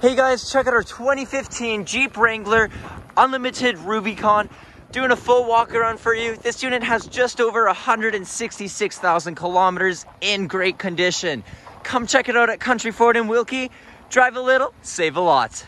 Hey guys, check out our 2015 Jeep Wrangler Unlimited Rubicon. Doing a full walk around for you. This unit has just over 166,000 kilometers in great condition. Come check it out at Country Ford in Wilkie. Drive a little, save a lot.